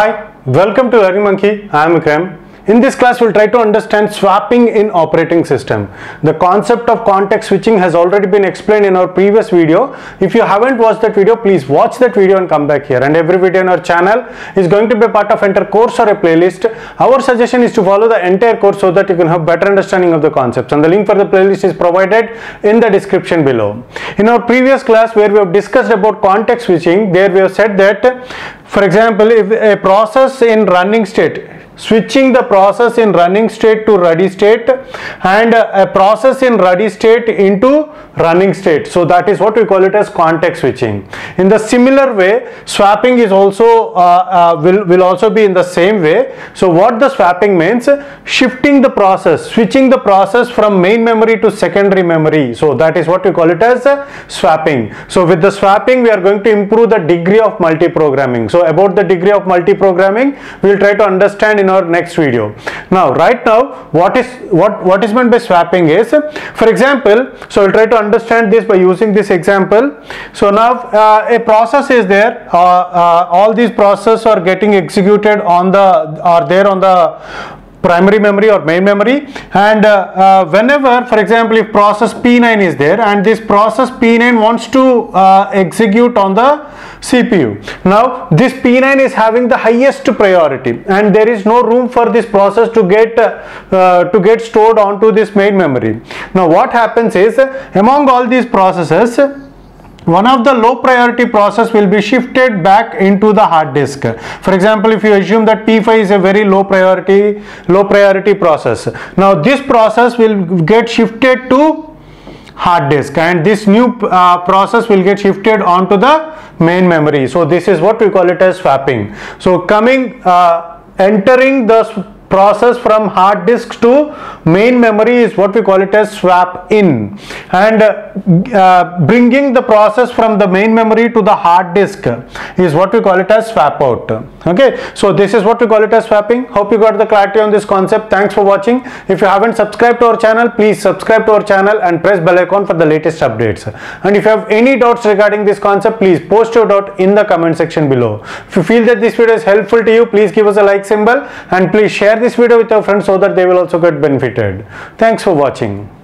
Hi, welcome to Learning Monkey. I am Ikram. In this class, we'll try to understand swapping in operating system. The concept of context switching has already been explained in our previous video. If you haven't watched that video, please watch that video and come back here. And every video in our channel is going to be part of entire course or a playlist. Our suggestion is to follow the entire course so that you can have better understanding of the concepts. And the link for the playlist is provided in the description below. In our previous class, where we have discussed about context switching, there we have said that, for example, if a process in running state switching the process in running state to ready state and a process in ready state into running state. So that is what we call it as context switching. In the similar way swapping is also uh, uh, will will also be in the same way. So what the swapping means shifting the process switching the process from main memory to secondary memory. So that is what we call it as uh, swapping. So with the swapping we are going to improve the degree of multi-programming. So about the degree of multi-programming we will try to understand in our next video. Now right now what is what what is meant by swapping is for example so we'll try to understand this by using this example. So now uh, a process is there. Uh, uh, all these processes are getting executed on the are there on the primary memory or main memory. And uh, uh, whenever for example if process p9 is there and this process p9 wants to uh, execute on the CPU now this p9 is having the highest priority and there is no room for this process to get uh, to get stored onto this main memory. Now what happens is among all these processes one of the low priority process will be shifted back into the hard disk. For example if you assume that p5 is a very low priority low priority process. Now this process will get shifted to hard disk and this new uh, process will get shifted onto the main memory. So this is what we call it as swapping. So coming uh, entering the process from hard disk to main memory is what we call it as swap in. And uh, bringing the process from the main memory to the hard disk is what we call it as swap out. Okay? So this is what we call it as swapping. Hope you got the clarity on this concept. Thanks for watching. If you haven't subscribed to our channel please subscribe to our channel and press bell icon for the latest updates. And if you have any doubts regarding this concept please post your doubt in the comment section below. If you feel that this video is helpful to you please give us a like symbol and please share this video with your friends so that they will also get benefited. Thanks for watching.